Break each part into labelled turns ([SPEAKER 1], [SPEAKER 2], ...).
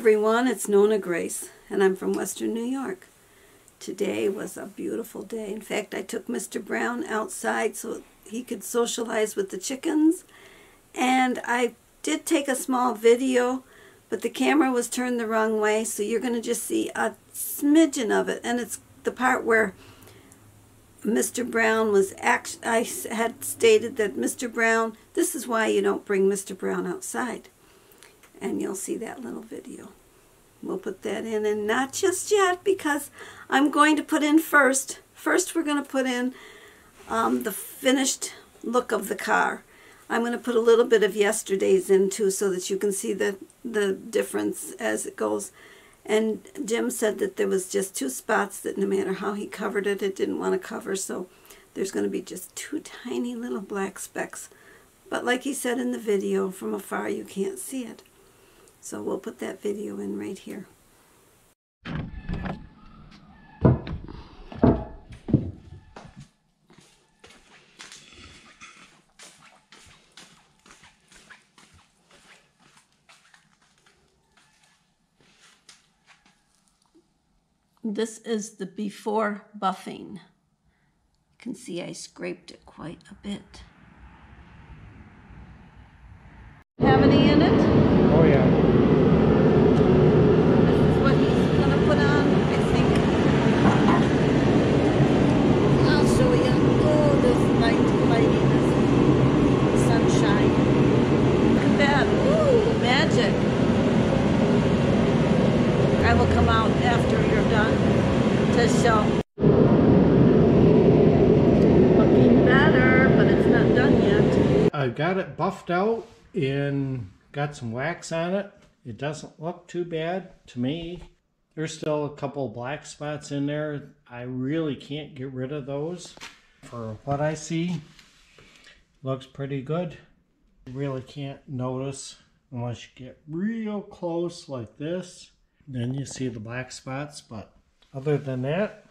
[SPEAKER 1] everyone, it's Nonna Grace, and I'm from Western New York. Today was a beautiful day. In fact, I took Mr. Brown outside so he could socialize with the chickens, and I did take a small video, but the camera was turned the wrong way, so you're going to just see a smidgen of it, and it's the part where Mr. Brown was act I had stated that Mr. Brown, this is why you don't bring Mr. Brown outside and you'll see that little video. We'll put that in, and not just yet because I'm going to put in first. First, we're going to put in um, the finished look of the car. I'm going to put a little bit of yesterday's in too so that you can see the, the difference as it goes. And Jim said that there was just two spots that no matter how he covered it, it didn't want to cover. So there's going to be just two tiny little black specks. But like he said in the video, from afar you can't see it. So we'll put that video in right here. This is the before buffing. You can see I scraped it quite a bit. Have any in it?
[SPEAKER 2] Yeah.
[SPEAKER 1] This is what he's gonna put on, I think. I'll show you. Oh, this light, lighting, this sunshine. Look at that. Ooh, magic. I will come out after you're done to show. Looking better, but it's not done yet.
[SPEAKER 2] I got it buffed out and got some wax on it. It doesn't look too bad to me. There's still a couple black spots in there. I really can't get rid of those. For what I see, looks pretty good. Really can't notice unless you get real close like this. Then you see the black spots, but other than that,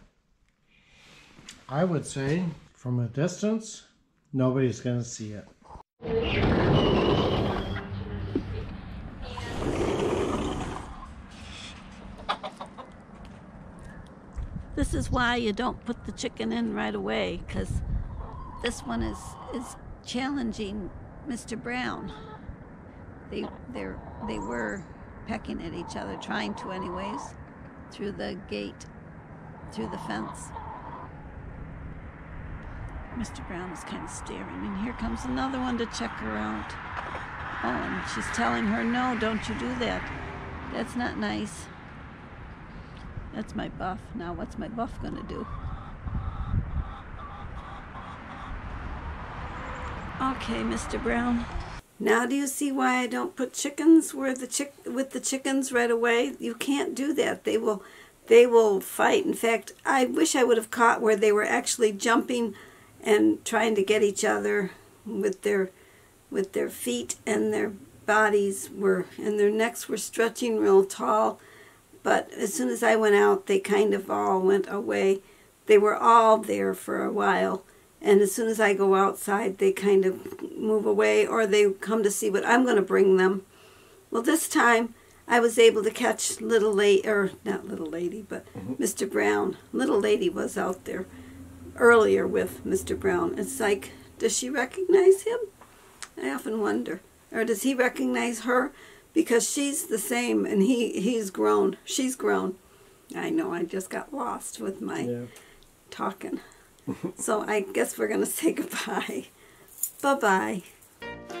[SPEAKER 2] I would say from a distance, nobody's going to see it.
[SPEAKER 1] This is why you don't put the chicken in right away, because this one is is challenging Mr. Brown. They they're, they were pecking at each other, trying to anyways, through the gate, through the fence. Mr. Brown is kind of staring, and here comes another one to check her out. Oh, and she's telling her, no, don't you do that. That's not nice. That's my buff. Now, what's my buff going to do? Okay, Mr. Brown. Now do you see why I don't put chickens where the chick with the chickens right away? You can't do that. They will they will fight. In fact, I wish I would have caught where they were actually jumping and trying to get each other with their with their feet and their bodies were and their necks were stretching real tall but as soon as I went out, they kind of all went away. They were all there for a while. And as soon as I go outside, they kind of move away or they come to see what I'm going to bring them. Well, this time I was able to catch little lady, or not little lady, but mm-hmm. Mr. Brown. Little lady was out there earlier with Mr. Brown. It's like, does she recognize him? I often wonder. Or does he recognize her? Because she's the same and he he's grown. She's grown. I know i just got lost with my yeah. talking. So i guess we're going to say goodbye. Bye bye